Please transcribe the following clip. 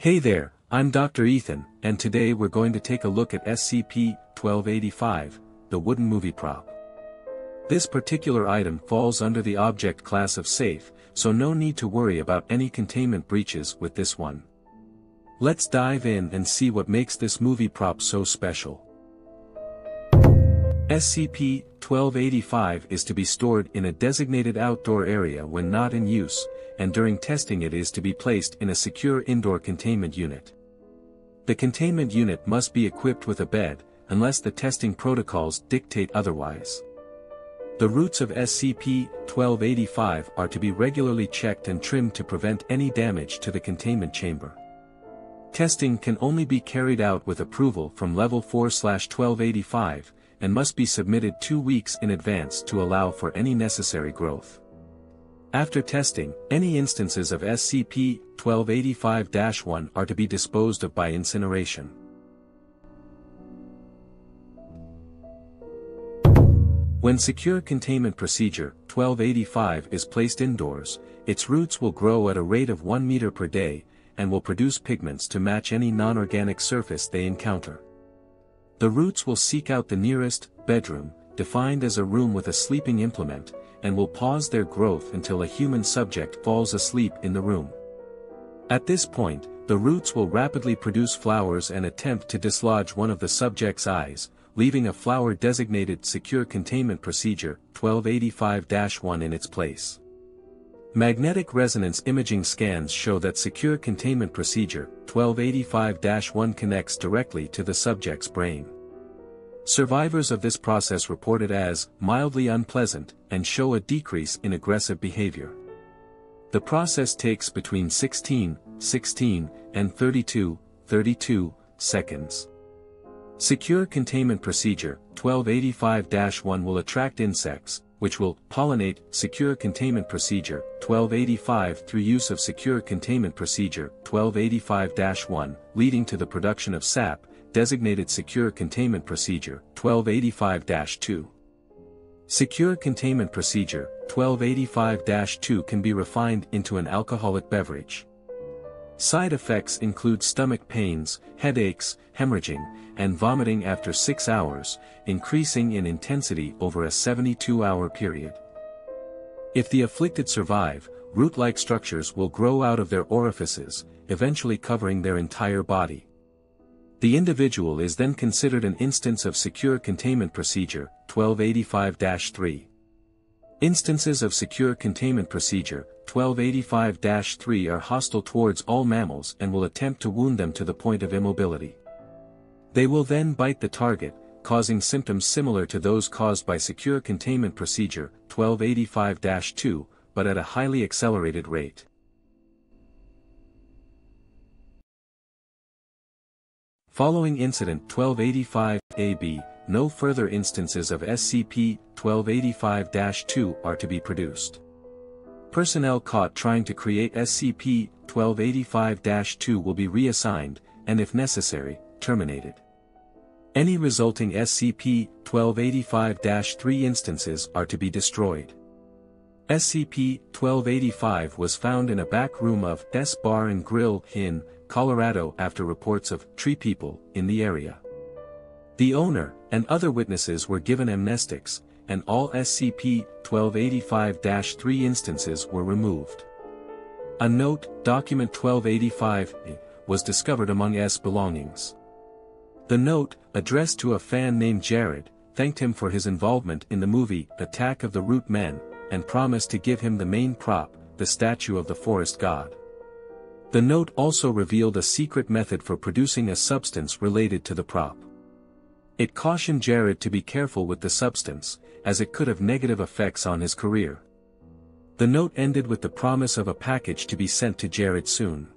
Hey there, I'm Dr. Ethan, and today we're going to take a look at SCP-1285, the wooden movie prop. This particular item falls under the object class of safe, so no need to worry about any containment breaches with this one. Let's dive in and see what makes this movie prop so special. SCP-1285 is to be stored in a designated outdoor area when not in use, and during testing it is to be placed in a secure indoor containment unit. The containment unit must be equipped with a bed, unless the testing protocols dictate otherwise. The roots of SCP-1285 are to be regularly checked and trimmed to prevent any damage to the containment chamber. Testing can only be carried out with approval from Level 4-1285, and must be submitted two weeks in advance to allow for any necessary growth. After testing, any instances of SCP-1285-1 are to be disposed of by incineration. When Secure Containment Procedure 1285 is placed indoors, its roots will grow at a rate of 1 meter per day, and will produce pigments to match any non-organic surface they encounter. The roots will seek out the nearest bedroom, defined as a room with a sleeping implement, and will pause their growth until a human subject falls asleep in the room. At this point, the roots will rapidly produce flowers and attempt to dislodge one of the subject's eyes, leaving a flower designated Secure Containment Procedure 1285-1 in its place. Magnetic resonance imaging scans show that Secure Containment Procedure 1285-1 connects directly to the subject's brain. Survivors of this process report it as mildly unpleasant and show a decrease in aggressive behavior. The process takes between 16, 16, and 32, 32 seconds. Secure Containment Procedure 1285-1 will attract insects, which will pollinate Secure Containment Procedure 1285 through use of Secure Containment Procedure 1285-1, leading to the production of sap, designated Secure Containment Procedure 1285-2. Secure Containment Procedure 1285-2 can be refined into an alcoholic beverage. Side effects include stomach pains, headaches, hemorrhaging, and vomiting after 6 hours, increasing in intensity over a 72-hour period. If the afflicted survive, root-like structures will grow out of their orifices, eventually covering their entire body. The individual is then considered an instance of Secure Containment Procedure, 1285-3. Instances of Secure Containment Procedure, 1285-3 are hostile towards all mammals and will attempt to wound them to the point of immobility. They will then bite the target, causing symptoms similar to those caused by Secure Containment Procedure 1285-2, but at a highly accelerated rate. Following Incident 1285-AB, no further instances of SCP-1285-2 are to be produced. Personnel caught trying to create SCP-1285-2 will be reassigned, and if necessary, terminated. Any resulting SCP-1285-3 instances are to be destroyed. SCP-1285 was found in a back room of S Bar and Grill in Colorado after reports of tree people in the area. The owner and other witnesses were given amnestics, and all SCP-1285-3 instances were removed. A note, document 1285, eh, was discovered among S belongings. The note, addressed to a fan named Jared, thanked him for his involvement in the movie Attack of the Root Men, and promised to give him the main prop, the statue of the forest god. The note also revealed a secret method for producing a substance related to the prop. It cautioned Jared to be careful with the substance, as it could have negative effects on his career. The note ended with the promise of a package to be sent to Jared soon.